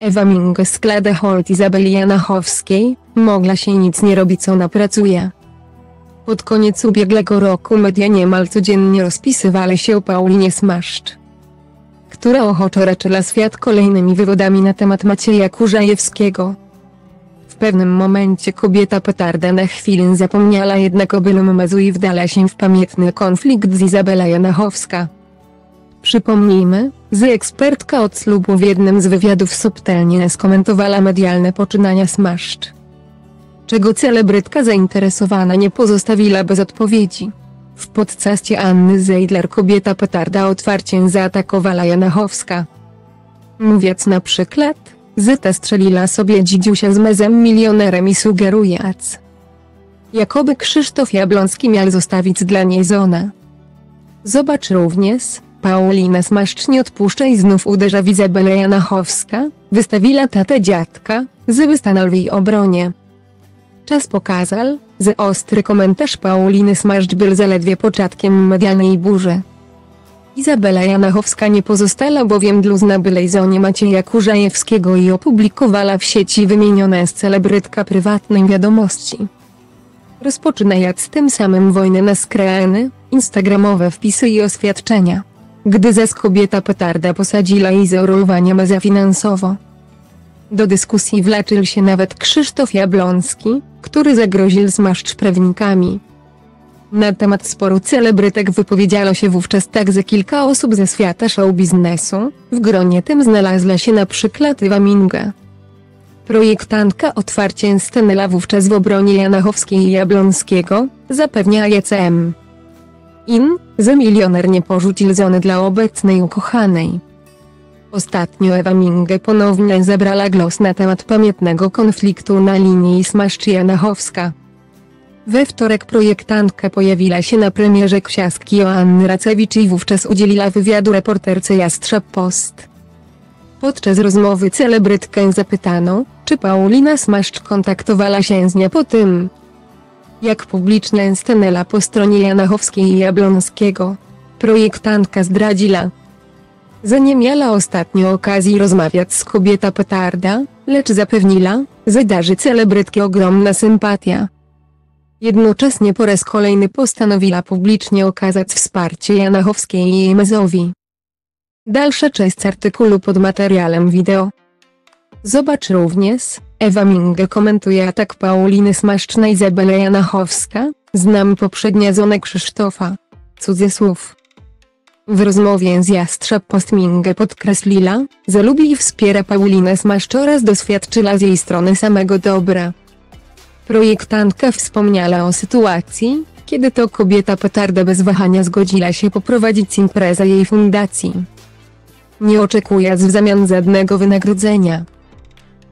Ewa Mingo sklada holt Izabeli Janachowskiej, mogla się nic nie robi co ona pracuje. Pod koniec ubiegłego roku media niemal codziennie rozpisywały się o Paulinie Smaszcz, która ochoczo raczyła świat kolejnymi wywodami na temat Macieja Kurzajewskiego. W pewnym momencie kobieta petarda na chwilę zapomniała jednak o bylum mezu i wdala się w pamiętny konflikt z Izabela Janachowska. Przypomnijmy, że ekspertka od ślubu w jednym z wywiadów subtelnie skomentowała medialne poczynania Smaszcz. Czego celebrytka zainteresowana nie pozostawiła bez odpowiedzi. W podcaście Anny Zeidler kobieta petarda otwarcie zaatakowała Janachowska. Mówiąc na przykład, Zyta strzeliła sobie dzidziusia z mezem milionerem i sugerując, jakoby Krzysztof Jablonski miał zostawić dla niej zonę. Zobacz również, Paulina Smaszcz nie odpuszcza i znów uderza w Izabelę Janachowska, wystawiła tatę dziadka, żeby stanął w jej obronie. Czas pokazał, że ostry komentarz Pauliny Smaszcz był zaledwie początkiem medialnej burzy. Izabela Janachowska nie pozostała bowiem dluzna bylej zonie Macieja Kurzajewskiego i opublikowała w sieci wymienione z celebrytka prywatnej wiadomości. Rozpoczynając tym samym wojnę na skreany, instagramowe wpisy i oświadczenia. Gdy zaś kobieta petarda posadziła i zarolowania meza finansowo. Do dyskusji wlaczył się nawet Krzysztof Jablonski, który zagroził zmaszcz prawnikami. Na temat sporu celebrytek wypowiedziało się wówczas także kilka osób ze świata show biznesu, w gronie tym znalazła się na przykład Ewa Minga. Projektantka otwarcie stanęła wówczas w obronie Janachowskiej i Jablonskiego, zapewnia JCM. In, że milioner nie porzucił żony dla obecnej ukochanej. Ostatnio Ewa Minge ponownie zabrała głos na temat pamiętnego konfliktu na linii Smaszcz-Janachowska. We wtorek projektantka pojawiła się na premierze książki Joanny Racewicz i wówczas udzieliła wywiadu reporterce Jastrzęb Post. Podczas rozmowy celebrytkę zapytano, czy Paulina Smaszcz kontaktowała się z nią po tym, jak publicznie stanęła po stronie Janachowskiej i Jablonskiego. Projektantka zdradziła, że nie miała ostatnio okazji rozmawiać z kobieta petarda, lecz zapewniła, że darzy celebrytki ogromna sympatia. Jednocześnie po raz kolejny postanowiła publicznie okazać wsparcie Janachowskiej i jej mezowi. Dalsza część artykułu pod materiałem wideo. Zobacz również, Ewa Minge komentuje atak Pauliny Smaszcz na Izabelę Janachowska, znam poprzednia zonę Krzysztofa. Cudzysłów. W rozmowie z Jastrzęb Post Minge podkreśliła, że lubi i wspiera Paulinę Smaszcz oraz doświadczyła z jej strony samego dobra. Projektantka wspomniała o sytuacji, kiedy to kobieta petarda bez wahania zgodziła się poprowadzić imprezę jej fundacji. Nie oczekując w zamian żadnego wynagrodzenia.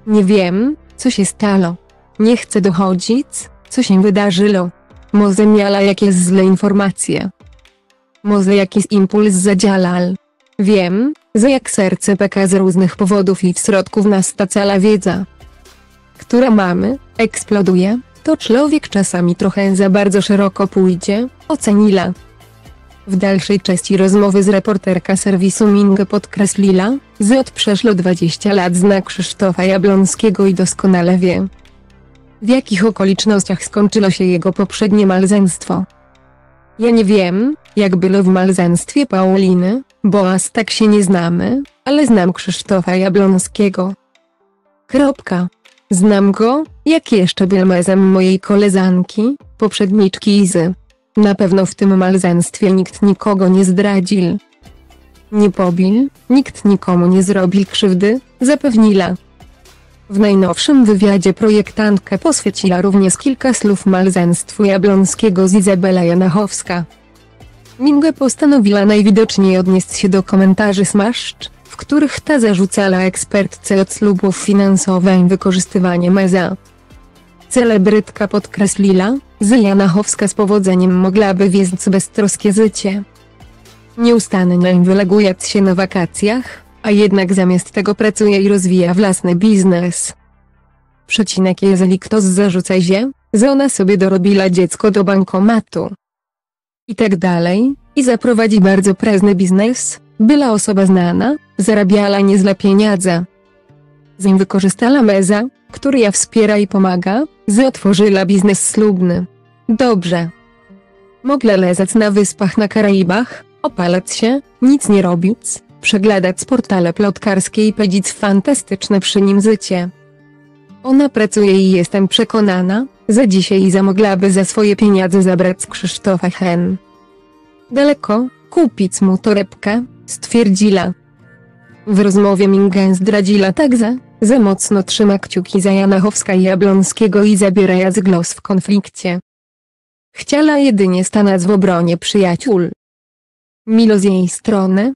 Nie wiem, co się stało. Nie chcę dochodzić, co się wydarzyło. Może miała jakieś złe informacje. Może jakiś impuls zadziałał. Wiem, że jak serce peka z różnych powodów i w środku w nas ta cała wiedza, która mamy, eksploduje, to człowiek czasami trochę za bardzo szeroko pójdzie, ocenila. W dalszej części rozmowy z reporterka serwisu Minge podkreśliła, od przeszło 20 lat zna Krzysztofa Jablonskiego i doskonale wie, w jakich okolicznościach skończyło się jego poprzednie małżeństwo. Ja nie wiem, jak było w małżeństwie Pauliny, bo aż tak się nie znamy, ale znam Krzysztofa Jablonskiego. Kropka. Znam go, jak jeszcze był mezem mojej koleżanki, poprzedniczki Izy. Na pewno w tym małżeństwie nikt nikogo nie zdradził. Nie pobił, nikt nikomu nie zrobił krzywdy, zapewniła. W najnowszym wywiadzie projektantka poświęciła również kilka słów małżeństwu Jablonskiego z Izabela Janachowska. Minge postanowiła najwidoczniej odnieść się do komentarzy Smaszcz, w których ta zarzucała ekspertce od ślubów finansowe i wykorzystywanie meza. Celebrytka podkreśliła, że Janachowska z powodzeniem mogłaby wieść beztroskie życie. Nieustannie wyleguje się na wakacjach, a jednak zamiast tego pracuje i rozwija własny biznes. Przecinek jeżeli ktoś zarzuca się, że ona sobie dorobiła dziecko do bankomatu. I tak dalej, i zaprowadzi bardzo prezny biznes, była osoba znana, zarabiała niezłe pieniądze. Zim wykorzystała meza, który ja wspiera i pomaga, z otworzyła biznes ślubny. Dobrze. Mogę lezać na wyspach na Karaibach, opalać się, nic nie robić, przeglądać portale plotkarskie i pedzić fantastyczne przy nim życie. Ona pracuje i jestem przekonana, za dzisiaj zamogłaby za swoje pieniądze zabrać Krzysztofa Hen. Daleko, kupić mu torebkę, stwierdziła. W rozmowie Mingen zdradziła także, za mocno trzyma kciuki za Janachowska i Jablonskiego i zabiera z głos w konflikcie. Chciała jedynie stanąć w obronie przyjaciół. Milo z jej strony,